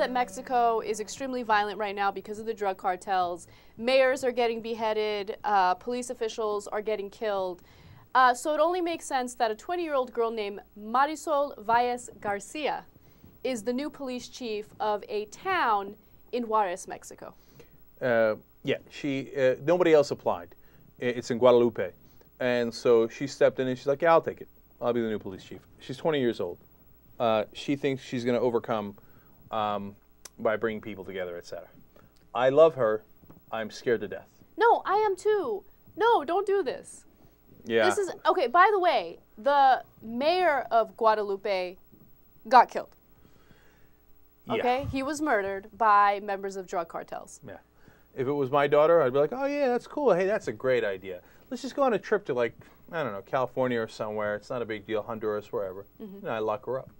that Mexico is extremely violent right now because of the drug cartels. Mayors are getting beheaded, uh, police officials are getting killed. Uh, so it only makes sense that a 20 year old girl named Marisol Valles Garcia is the new police chief of a town in Juarez, Mexico. Uh, yeah, she. Uh, nobody else applied. It's in Guadalupe, and so she stepped in and she's like, "Yeah, I'll take it. I'll be the new police chief." She's 20 years old. Uh, she thinks she's going to overcome um, by bringing people together, etc. I love her. I'm scared to death. No, I am too. No, don't do this. Yeah. This is okay. By the way, the mayor of Guadalupe got killed. Yeah. Okay, he was murdered by members of drug cartels. Yeah. If it was my daughter, I'd be like, oh, yeah, that's cool. Hey, that's a great idea. Let's just go on a trip to, like, I don't know, California or somewhere. It's not a big deal, Honduras, wherever. Mm-hmm. And I lock her up.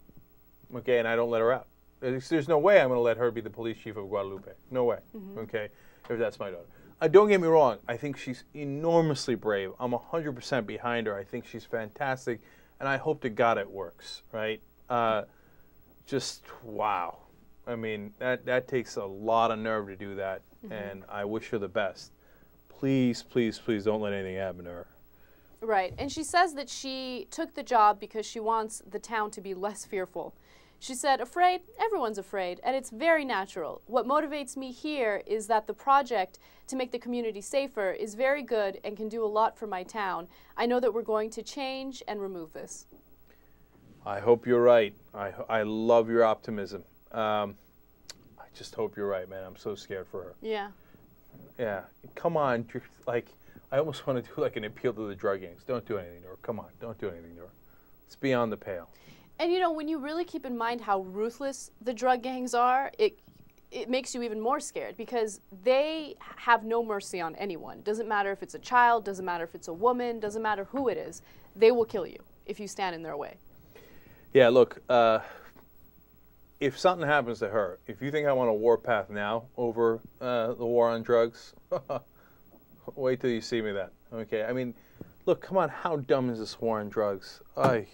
Okay, and I don't let her out. There's, no way I'm going to let her be the police chief of Guadalupe. No way. Mm-hmm. Okay, if that's my daughter. Uh, don't get me wrong. I think she's enormously brave. I'm 100% behind her. I think she's fantastic. And I hope to God it works, right? Uh, just wow. I mean, that, that takes a lot of nerve to do that. And I wish her the best. Please, please, please don't let anything happen to her. Right, and she says that she took the job because she wants the town to be less fearful. She said, Afraid? Everyone's afraid, and it's very natural. What motivates me here is that the project to make the community safer is very good and can do a lot for my town. I know that we're going to change and remove this. I hope you're right. I, I love your optimism. Um, I just hope you're right, man. I'm so scared for her. Yeah. Yeah, come on. you're- Like, I almost want to do like an appeal to the drug gangs. Don't do anything to her. Come on, don't do anything to her. It's beyond the pale. And you know, when you really keep in mind how ruthless the drug gangs are, it it makes you even more scared because they have no mercy on anyone. Doesn't matter if it's a child, doesn't matter if it's a woman, doesn't matter who it is. They will kill you if you stand in their way. Yeah, look, uh, if something happens to her, if you think I want a warpath now over uh, the war on drugs, wait till you see me that. Okay, I mean, look, come on, how dumb is this war on drugs? I,